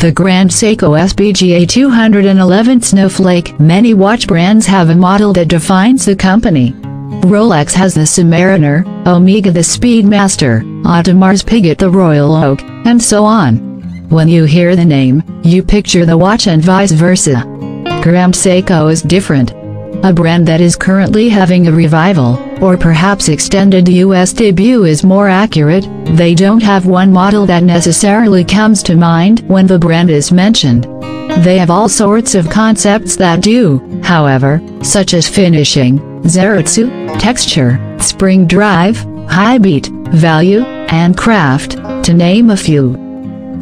The Grand Seiko SBGA 211 Snowflake. Many watch brands have a model that defines the company. Rolex has the Submariner, Omega the Speedmaster, Audemars Piguet the Royal Oak, and so on. When you hear the name, you picture the watch and vice versa. Grand Seiko is different. A brand that is currently having a revival, or perhaps extended US debut is more accurate, they don't have one model that necessarily comes to mind when the brand is mentioned. They have all sorts of concepts that do, however, such as finishing, Zaratsu, texture, spring drive, high beat, value, and craft, to name a few.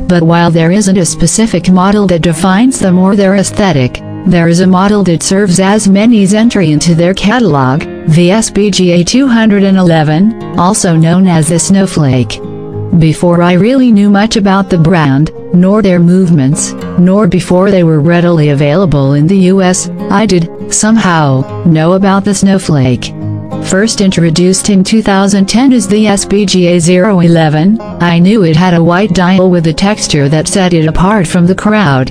But while there isn't a specific model that defines them or their aesthetic, there is a model that serves as many's entry into their catalog, the SBGA 211, also known as the Snowflake. Before I really knew much about the brand, nor their movements, nor before they were readily available in the US, I did, somehow, know about the Snowflake. First introduced in 2010 as the SBGA 011, I knew it had a white dial with a texture that set it apart from the crowd.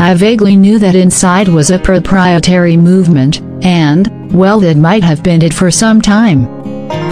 I vaguely knew that inside was a proprietary movement, and, well it might have been it for some time.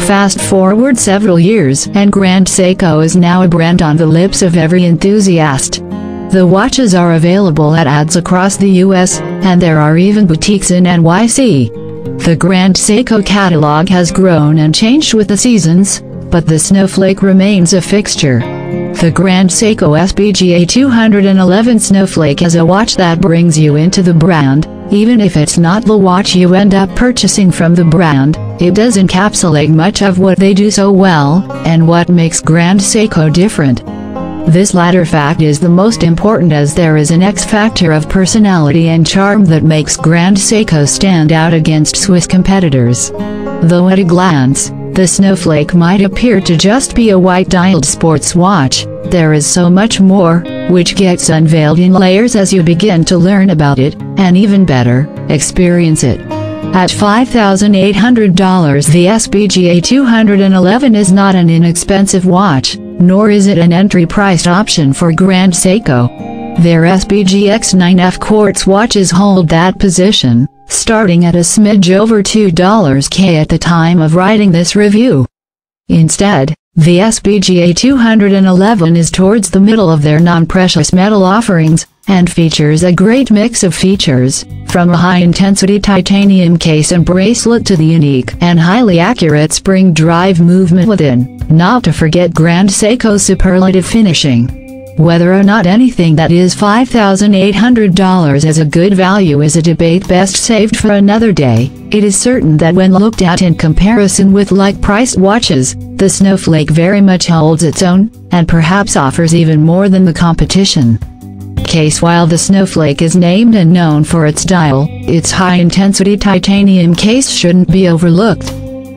Fast forward several years and Grand Seiko is now a brand on the lips of every enthusiast. The watches are available at ADs across the US, and there are even boutiques in NYC. The Grand Seiko catalog has grown and changed with the seasons, but the Snowflake remains a fixture. The Grand Seiko SBGA 211 Snowflake is a watch that brings you into the brand, even if it's not the watch you end up purchasing from the brand, it does encapsulate much of what they do so well, and what makes Grand Seiko different. This latter fact is the most important as there is an X factor of personality and charm that makes Grand Seiko stand out against Swiss competitors. Though at a glance, the Snowflake might appear to just be a white-dialed sports watch, there is so much more, which gets unveiled in layers as you begin to learn about it, and even better, experience it. At $5,800 the SBGA 211 is not an inexpensive watch, nor is it an entry-priced option for Grand Seiko. Their SBG X9F quartz watches hold that position, starting at a smidge over $2k at the time of writing this review. Instead, the SBGA 211 is towards the middle of their non-precious metal offerings, and features a great mix of features, from a high-intensity titanium case and bracelet to the unique and highly accurate spring drive movement within, not to forget Grand Seiko's superlative finishing. Whether or not anything that is $5,800 is a good value is a debate best saved for another day. It is certain that when looked at in comparison with like-priced watches, the Snowflake very much holds its own, and perhaps offers even more than the competition. Case While the Snowflake is named and known for its dial, its high-intensity titanium case shouldn't be overlooked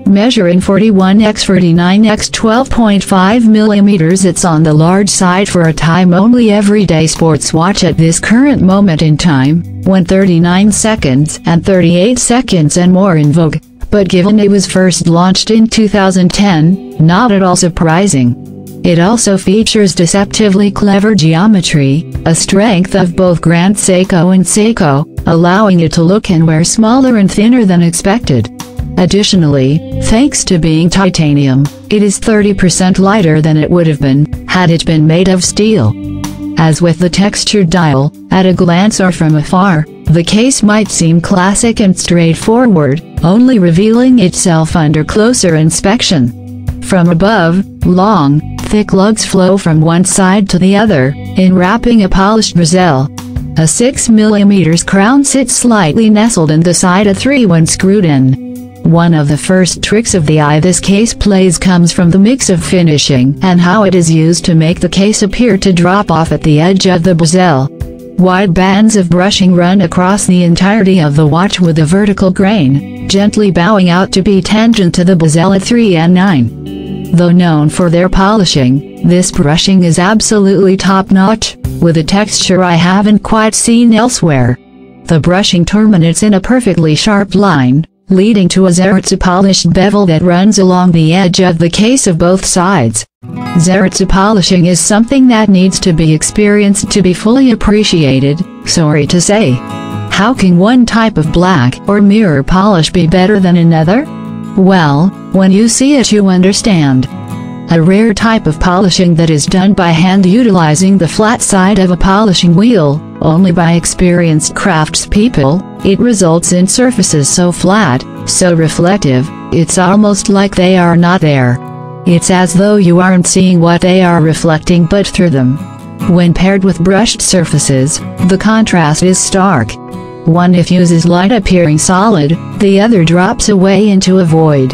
measuring 41x 49x 12.5 millimeters. It's on the large side for a time-only everyday sports watch at this current moment in time, when 39 seconds and 38 seconds and more in vogue. But given it was first launched in 2010, not at all surprising. It also features deceptively clever geometry, a strength of both Grand Seiko and Seiko, allowing it to look and wear smaller and thinner than expected. Additionally, thanks to being titanium, it is 30% lighter than it would have been, had it been made of steel. As with the textured dial, at a glance or from afar, the case might seem classic and straightforward, only revealing itself under closer inspection. From above, long, thick lugs flow from one side to the other, enwrapping a polished bezel. A 6mm crown sits slightly nestled in the side a 3 when screwed in. One of the first tricks of the eye this case plays comes from the mix of finishing and how it is used to make the case appear to drop off at the edge of the bezel. Wide bands of brushing run across the entirety of the watch with a vertical grain, gently bowing out to be tangent to the bezel at 3 and 9. Though known for their polishing, this brushing is absolutely top-notch, with a texture I haven't quite seen elsewhere. The brushing terminates in a perfectly sharp line, leading to a Zaratsu polished bevel that runs along the edge of the case of both sides. Zaratsu polishing is something that needs to be experienced to be fully appreciated, sorry to say. How can one type of black or mirror polish be better than another? Well, when you see it you understand. A rare type of polishing that is done by hand utilizing the flat side of a polishing wheel, only by experienced craftspeople, it results in surfaces so flat, so reflective, it's almost like they are not there. It's as though you aren't seeing what they are reflecting but through them. When paired with brushed surfaces, the contrast is stark. One diffuses light appearing solid, the other drops away into a void.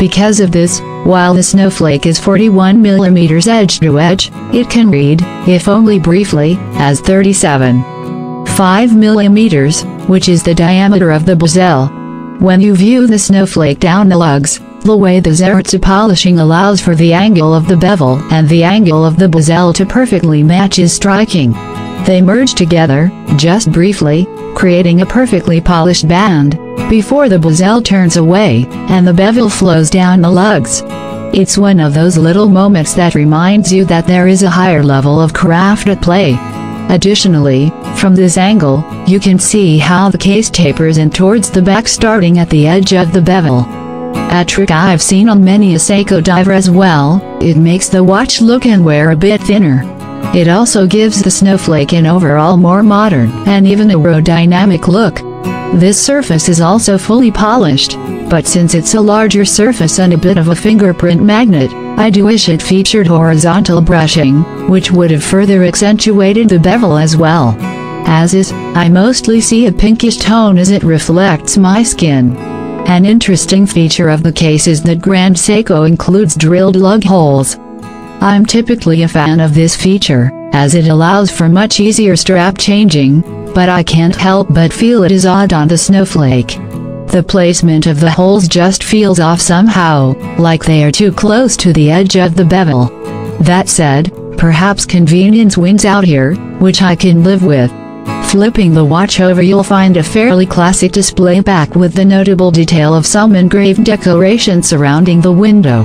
Because of this, while the snowflake is 41 mm edge to edge, it can read, if only briefly, as 37. 5 mm, which is the diameter of the bezel. When you view the snowflake down the lugs, the way the Zaratsu polishing allows for the angle of the bevel and the angle of the bezel to perfectly match is striking. They merge together, just briefly, creating a perfectly polished band, before the bezel turns away, and the bevel flows down the lugs. It's one of those little moments that reminds you that there is a higher level of craft at play. Additionally, from this angle, you can see how the case tapers in towards the back starting at the edge of the bevel. A trick I've seen on many a Seiko diver as well, it makes the watch look and wear a bit thinner. It also gives the snowflake an overall more modern and even a aerodynamic look. This surface is also fully polished, but since it's a larger surface and a bit of a fingerprint magnet, I do wish it featured horizontal brushing, which would have further accentuated the bevel as well. As is, I mostly see a pinkish tone as it reflects my skin. An interesting feature of the case is that Grand Seiko includes drilled lug holes. I'm typically a fan of this feature, as it allows for much easier strap changing, but I can't help but feel it is odd on the snowflake. The placement of the holes just feels off somehow, like they are too close to the edge of the bevel. That said, perhaps convenience wins out here, which I can live with. Flipping the watch over you'll find a fairly classic display back with the notable detail of some engraved decoration surrounding the window.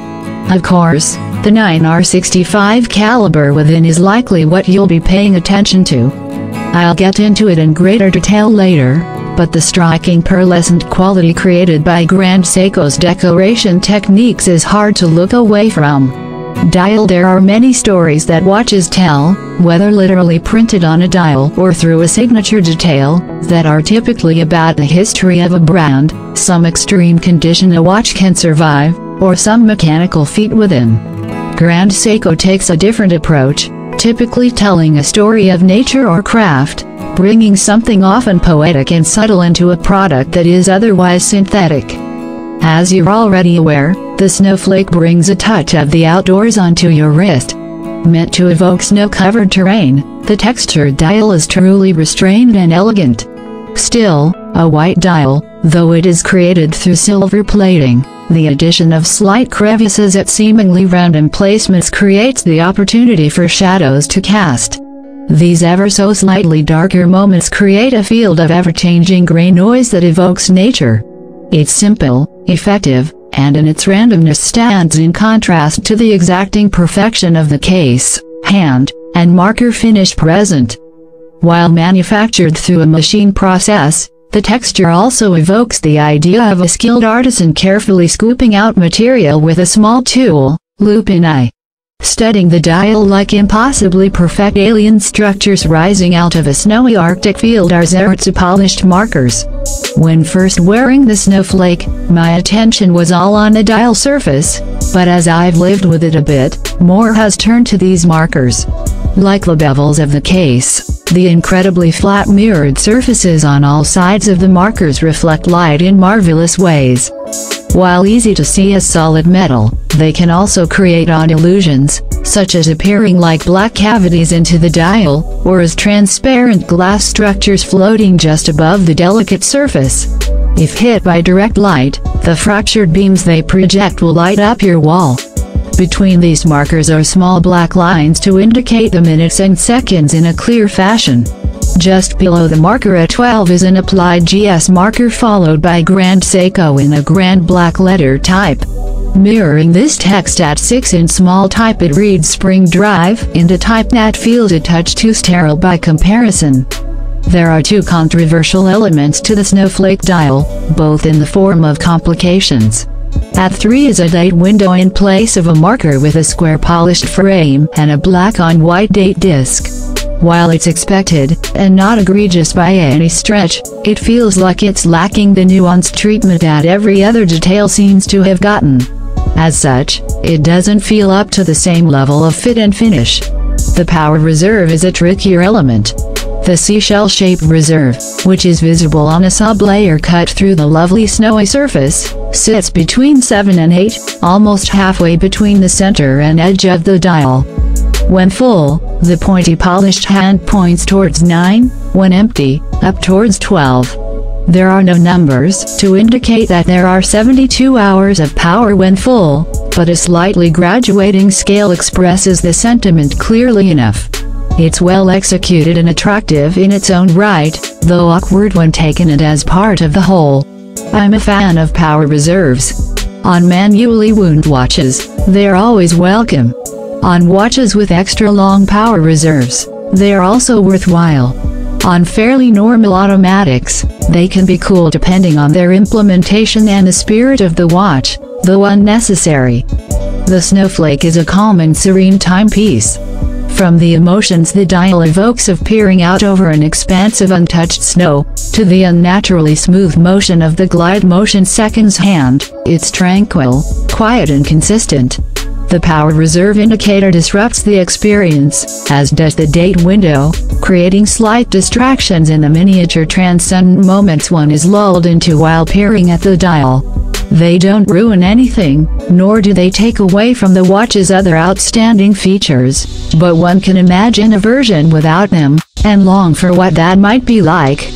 Of course, the 9R65 caliber within is likely what you'll be paying attention to. I'll get into it in greater detail later, but the striking pearlescent quality created by Grand Seiko's decoration techniques is hard to look away from. Dial There are many stories that watches tell, whether literally printed on a dial or through a signature detail, that are typically about the history of a brand, some extreme condition a watch can survive, or some mechanical feat within. Grand Seiko takes a different approach, typically telling a story of nature or craft, bringing something often poetic and subtle into a product that is otherwise synthetic. As you're already aware, the snowflake brings a touch of the outdoors onto your wrist. Meant to evoke snow-covered terrain, the textured dial is truly restrained and elegant. Still, a white dial, though it is created through silver plating, the addition of slight crevices at seemingly random placements creates the opportunity for shadows to cast. These ever so slightly darker moments create a field of ever-changing gray noise that evokes nature. It's simple, effective, and in its randomness stands in contrast to the exacting perfection of the case, hand, and marker finish present. While manufactured through a machine process, the texture also evokes the idea of a skilled artisan carefully scooping out material with a small tool, loupe in eye studying the dial like impossibly perfect alien structures rising out of a snowy arctic field are Zaratsu polished markers. When first wearing the snowflake, my attention was all on the dial surface, but as I've lived with it a bit, more has turned to these markers. Like the bevels of the case, the incredibly flat mirrored surfaces on all sides of the markers reflect light in marvelous ways. While easy to see as solid metal, they can also create odd illusions, such as appearing like black cavities into the dial, or as transparent glass structures floating just above the delicate surface. If hit by direct light, the fractured beams they project will light up your wall. Between these markers are small black lines to indicate the minutes and seconds in a clear fashion. Just below the marker at 12 is an applied GS marker followed by Grand Seiko in a grand black letter type. Mirroring this text at 6 in small type it reads Spring Drive In into type that feels a touch too sterile by comparison. There are two controversial elements to the snowflake dial, both in the form of complications. At 3 is a date window in place of a marker with a square polished frame and a black on white date disc. While it's expected, and not egregious by any stretch, it feels like it's lacking the nuanced treatment that every other detail seems to have gotten. As such, it doesn't feel up to the same level of fit and finish. The power reserve is a trickier element. The seashell-shaped reserve, which is visible on a sub-layer cut through the lovely snowy surface, sits between 7 and 8, almost halfway between the center and edge of the dial. When full, the pointy polished hand points towards 9, when empty, up towards 12. There are no numbers to indicate that there are 72 hours of power when full, but a slightly graduating scale expresses the sentiment clearly enough. It's well executed and attractive in its own right, though awkward when taken as part of the whole. I'm a fan of power reserves. On manually wound watches, they're always welcome. On watches with extra long power reserves, they are also worthwhile. On fairly normal automatics, they can be cool depending on their implementation and the spirit of the watch, though unnecessary. The snowflake is a calm and serene timepiece. From the emotions the dial evokes of peering out over an expanse of untouched snow, to the unnaturally smooth motion of the glide motion seconds hand, it's tranquil, quiet and consistent. The power reserve indicator disrupts the experience, as does the date window, creating slight distractions in the miniature transcendent moments one is lulled into while peering at the dial. They don't ruin anything, nor do they take away from the watch's other outstanding features, but one can imagine a version without them, and long for what that might be like.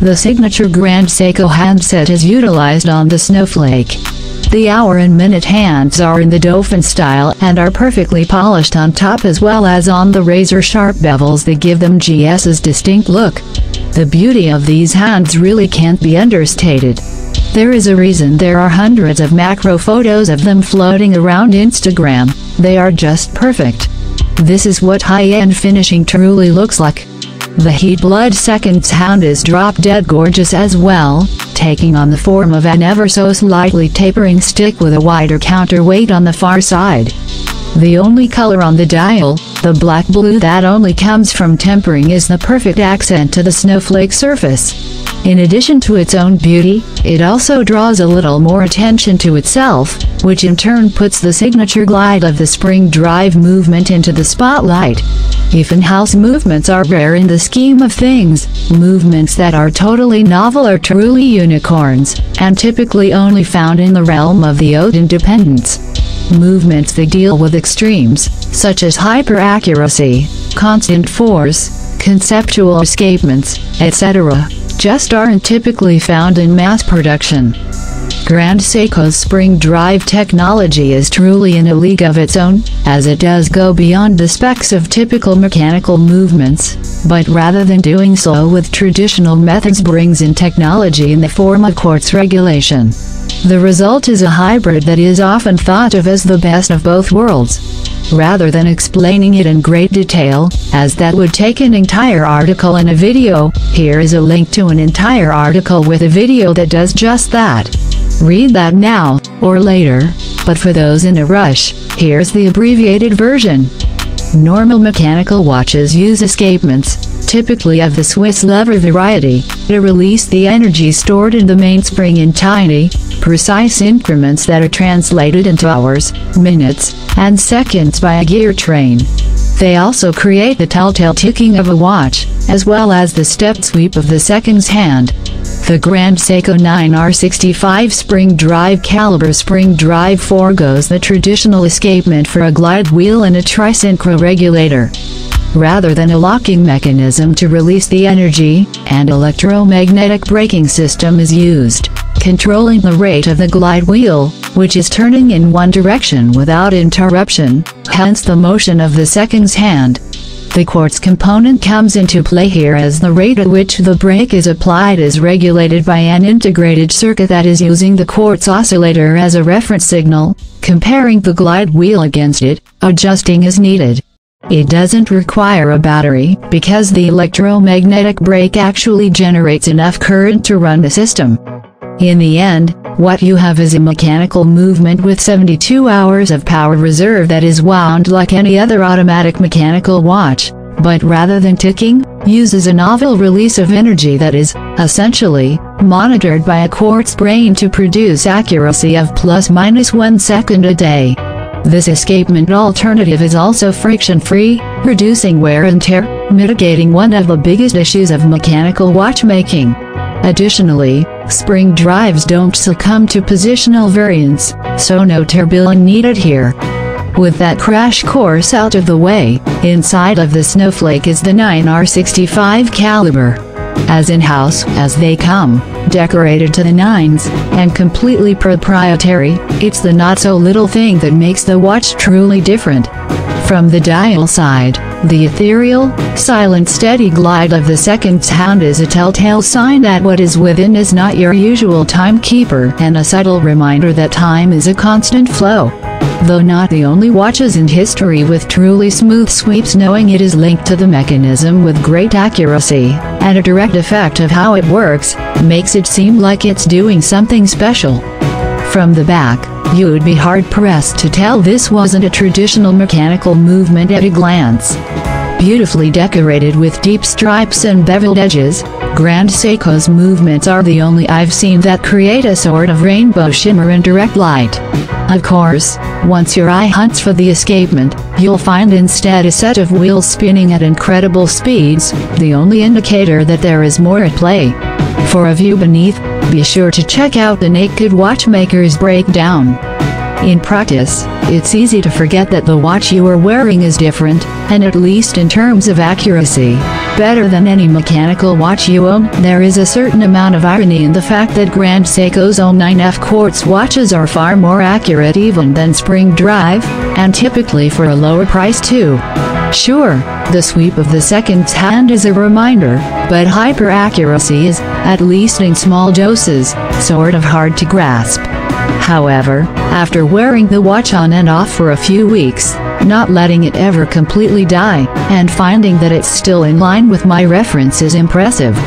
The signature Grand Seiko handset is utilized on the Snowflake. The hour and minute hands are in the Dauphine style and are perfectly polished on top as well as on the razor-sharp bevels that give them GS's distinct look. The beauty of these hands really can't be understated. There is a reason there are hundreds of macro photos of them floating around Instagram, they are just perfect. This is what high-end finishing truly looks like. The Heat Blued Seconds hound is drop dead gorgeous as well, taking on the form of an ever so slightly tapering stick with a wider counterweight on the far side. The only color on the dial, the black blue that only comes from tempering is the perfect accent to the snowflake surface. In addition to its own beauty, it also draws a little more attention to itself, which in turn puts the signature glide of the spring drive movement into the spotlight. If in-house movements are rare in the scheme of things, movements that are totally novel are truly unicorns, and typically only found in the realm of the haute independence. Movements that deal with extremes, such as hyperaccuracy, constant force, conceptual escapements, etc just aren't typically found in mass production. Grand Seiko's spring drive technology is truly in a league of its own, as it does go beyond the specs of typical mechanical movements, but rather than doing so with traditional methods brings in technology in the form of quartz regulation. The result is a hybrid that is often thought of as the best of both worlds. Rather than explaining it in great detail, as that would take an entire article and a video, here is a link to an entire article with a video that does just that. Read that now, or later, but for those in a rush, here's the abbreviated version. Normal mechanical watches use escapements, typically of the Swiss lever variety, to release the energy stored in the mainspring in tiny, precise increments that are translated into hours, minutes, and seconds by a gear train. They also create the telltale ticking of a watch, as well as the step sweep of the seconds hand. The Grand Seiko 9R65 spring drive caliber spring drive foregoes the traditional escapement for a glide wheel and a trisynchro regulator rather than a locking mechanism to release the energy, an electromagnetic braking system is used, controlling the rate of the glide wheel, which is turning in one direction without interruption, hence the motion of the seconds hand. The quartz component comes into play here as the rate at which the brake is applied is regulated by an integrated circuit that is using the quartz oscillator as a reference signal, comparing the glide wheel against it, adjusting as needed. It doesn't require a battery because the electromagnetic brake actually generates enough current to run the system. In the end, what you have is a mechanical movement with 72 hours of power reserve that is wound like any other automatic mechanical watch, but rather than ticking, uses a novel release of energy that is, essentially, monitored by a quartz brain to produce accuracy of plus minus one second a day. This escapement alternative is also friction-free, reducing wear and tear, mitigating one of the biggest issues of mechanical watchmaking. Additionally, spring drives don't succumb to positional variance, so no tourbillons needed here. With that crash course out of the way, inside of the Snowflake is the 9R65 caliber. As in-house as they come, decorated to the nines, and completely proprietary, it's the not-so-little thing that makes the watch truly different. From the dial side, the ethereal, silent steady glide of the second hand is a telltale sign that what is within is not your usual timekeeper and a subtle reminder that time is a constant flow. Though not the only watches in history with truly smooth sweeps knowing it is linked to the mechanism with great accuracy, and a direct effect of how it works, makes it seem like it's doing something special. From the back, you'd be hard-pressed to tell this wasn't a traditional mechanical movement at a glance. Beautifully decorated with deep stripes and beveled edges, Grand Seiko's movements are the only I've seen that create a sort of rainbow shimmer in direct light. Of course, once your eye hunts for the escapement, you'll find instead a set of wheels spinning at incredible speeds, the only indicator that there is more at play. For a view beneath, be sure to check out the Naked Watchmaker's breakdown. In practice, it's easy to forget that the watch you are wearing is different, and at least in terms of accuracy, better than any mechanical watch you own. There is a certain amount of irony in the fact that Grand Seiko's own 9F quartz watches are far more accurate even than Spring Drive, and typically for a lower price too. Sure, the sweep of the second hand is a reminder, but hyper-accuracy is, at least in small doses, sort of hard to grasp. However, after wearing the watch on and off for a few weeks, not letting it ever completely die, and finding that it's still in line with my reference is impressive.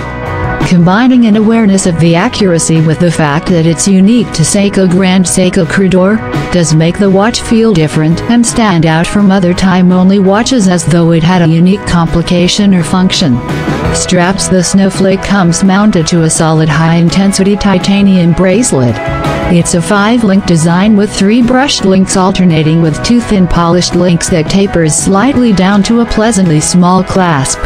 Combining an awareness of the accuracy with the fact that it's unique to Seiko Grand Seiko Credor, does make the watch feel different and stand out from other time-only watches as though it had a unique complication or function. Straps The Snowflake comes mounted to a solid high-intensity titanium bracelet. It's a five-link design with three brushed links alternating with two thin polished links that tapers slightly down to a pleasantly small clasp.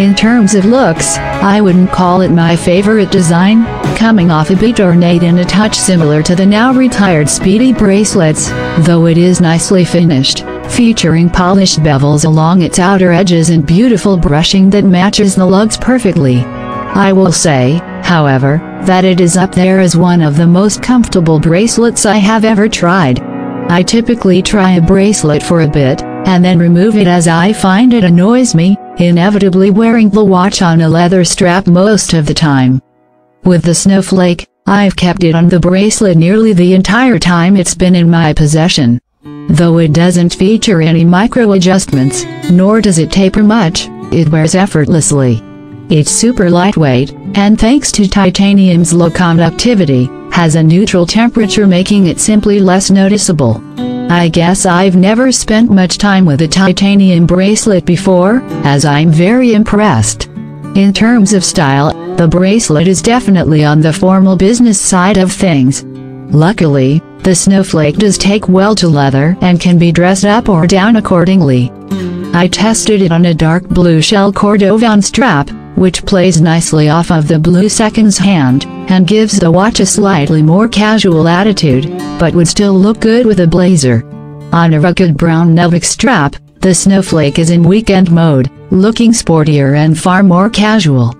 In terms of looks, I wouldn't call it my favorite design, coming off a bit ornate and a touch similar to the now retired Speedy bracelets, though it is nicely finished, featuring polished bevels along its outer edges and beautiful brushing that matches the lugs perfectly. I will say, however, that it is up there as one of the most comfortable bracelets I have ever tried. I typically try a bracelet for a bit, and then remove it as I find it annoys me, inevitably wearing the watch on a leather strap most of the time. With the snowflake, I've kept it on the bracelet nearly the entire time it's been in my possession. Though it doesn't feature any micro adjustments, nor does it taper much, it wears effortlessly. It's super lightweight, and thanks to titanium's low conductivity, has a neutral temperature making it simply less noticeable. I guess I've never spent much time with a titanium bracelet before, as I'm very impressed. In terms of style, the bracelet is definitely on the formal business side of things. Luckily, the snowflake does take well to leather and can be dressed up or down accordingly. I tested it on a dark blue shell Cordovan strap, which plays nicely off of the blue seconds hand, and gives the watch a slightly more casual attitude, but would still look good with a blazer. On a rugged brown Nevik strap, the Snowflake is in weekend mode, looking sportier and far more casual.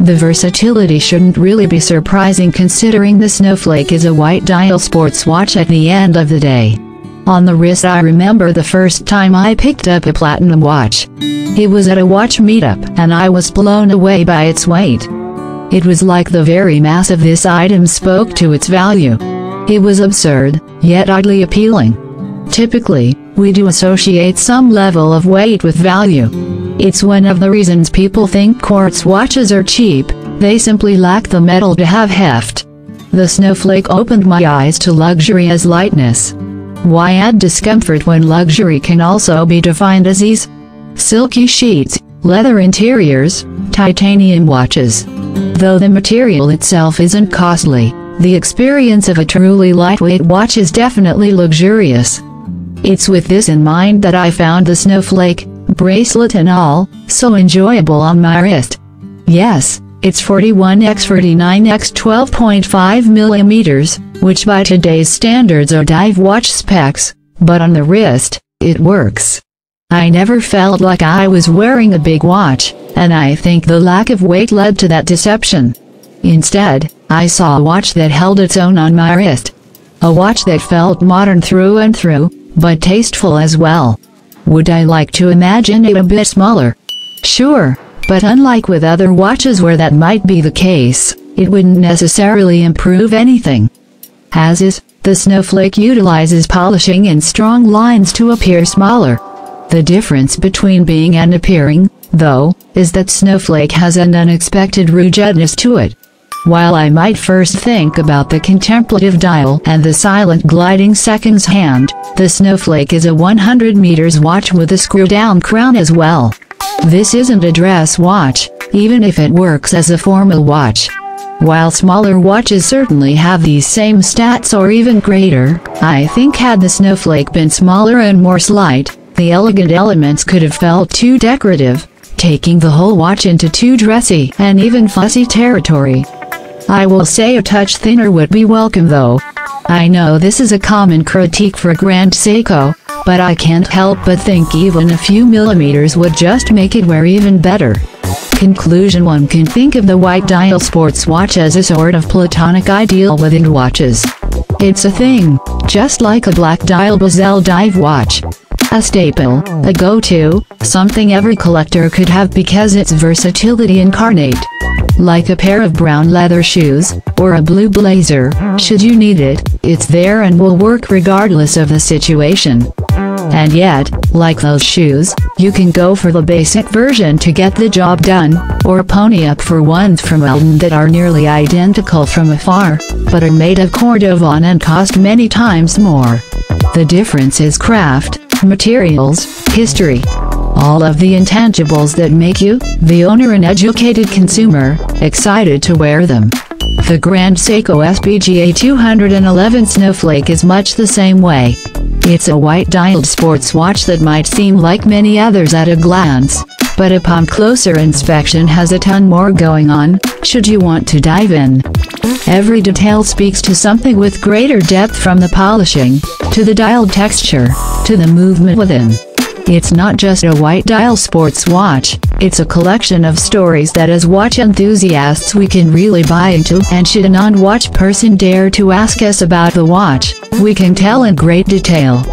The versatility shouldn't really be surprising considering the Snowflake is a white dial sports watch at the end of the day. On the wrist I remember the first time I picked up a platinum watch. It was at a watch meetup and I was blown away by its weight. It was like the very mass of this item spoke to its value. It was absurd, yet oddly appealing. Typically, we do associate some level of weight with value. It's one of the reasons people think quartz watches are cheap, they simply lack the metal to have heft. The snowflake opened my eyes to luxury as lightness. Why add discomfort when luxury can also be defined as ease? Silky sheets, leather interiors, titanium watches. Though the material itself isn't costly, the experience of a truly lightweight watch is definitely luxurious. It's with this in mind that I found the snowflake, bracelet and all, so enjoyable on my wrist. Yes, it's 41x 49x 12.5 millimeters, which by today's standards are dive watch specs, but on the wrist, it works. I never felt like I was wearing a big watch, and I think the lack of weight led to that deception. Instead, I saw a watch that held its own on my wrist. A watch that felt modern through and through, but tasteful as well. Would I like to imagine it a bit smaller? Sure, but unlike with other watches where that might be the case, it wouldn't necessarily improve anything. As is, the snowflake utilizes polishing and strong lines to appear smaller. The difference between being and appearing, though, is that snowflake has an unexpected ruggedness to it. While I might first think about the contemplative dial and the silent gliding seconds hand, the snowflake is a 100 meters watch with a screw-down crown as well. This isn't a dress watch, even if it works as a formal watch. While smaller watches certainly have these same stats or even greater, I think had the snowflake been smaller and more slight, the elegant elements could have felt too decorative, taking the whole watch into too dressy and even fussy territory. I will say a touch thinner would be welcome though. I know this is a common critique for Grand Seiko, but I can't help but think even a few millimeters would just make it wear even better. Conclusion One can think of the white dial sports watch as a sort of platonic ideal within watches. It's a thing, just like a black dial bezel dive watch. A staple, a go-to, something every collector could have because its versatility incarnate. Like a pair of brown leather shoes, or a blue blazer, should you need it, it's there and will work regardless of the situation. And yet, like those shoes, you can go for the basic version to get the job done, or pony up for ones from Alden that are nearly identical from afar, but are made of cordovan and cost many times more. The difference is craft, materials, history. All of the intangibles that make you, the owner and educated consumer, excited to wear them. The Grand Seiko SBGA 211 Snowflake is much the same way. It's a white-dialed sports watch that might seem like many others at a glance, but upon closer inspection has a ton more going on, should you want to dive in. Every detail speaks to something with greater depth from the polishing, to the dialed texture, to the movement within. It's not just a white dial sports watch, it's a collection of stories that as watch enthusiasts we can really buy into and should a non-watch person dare to ask us about the watch, we can tell in great detail.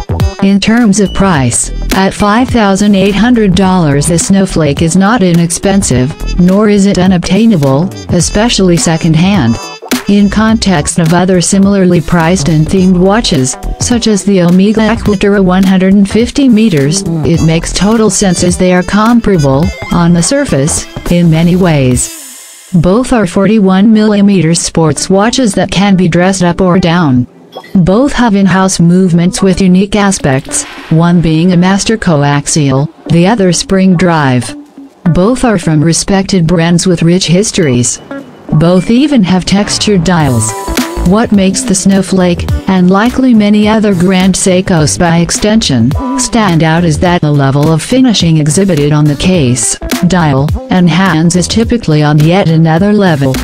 In terms of price, at $5,800 the Snowflake is not inexpensive, nor is it unobtainable, especially second-hand. In context of other similarly priced and themed watches, such as the Omega Aqua Terra 150 meters, it makes total sense as they are comparable, on the surface, in many ways. Both are 41mm sports watches that can be dressed up or down. Both have in-house movements with unique aspects, one being a master coaxial, the other spring drive. Both are from respected brands with rich histories. Both even have textured dials. What makes the Snowflake, and likely many other Grand Seikos by extension, stand out is that the level of finishing exhibited on the case, dial, and hands is typically on yet another level.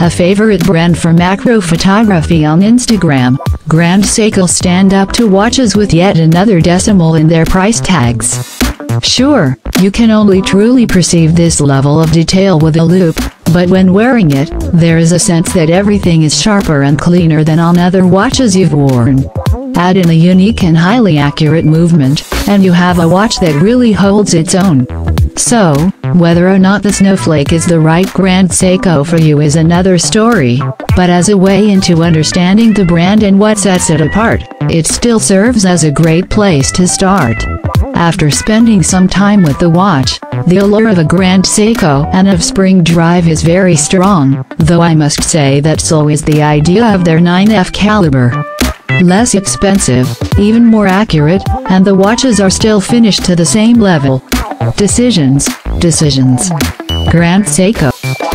A favorite brand for macro photography on Instagram, Grand Seiko stand up to watches with yet another decimal in their price tags. Sure, you can only truly perceive this level of detail with a loupe, but when wearing it, there is a sense that everything is sharper and cleaner than on other watches you've worn. add in a unique and highly accurate movement, and you have a watch that really holds its own. So, whether or not the Snowflake is the right Grand Seiko for you is another story, but as a way into understanding the brand and what sets it apart, it still serves as a great place to start. After spending some time with the watch, the allure of a Grand Seiko and of Spring Drive is very strong, though I must say that so is the idea of their 9F caliber. Less expensive, even more accurate, and the watches are still finished to the same level. Decisions, decisions. Grand Seiko.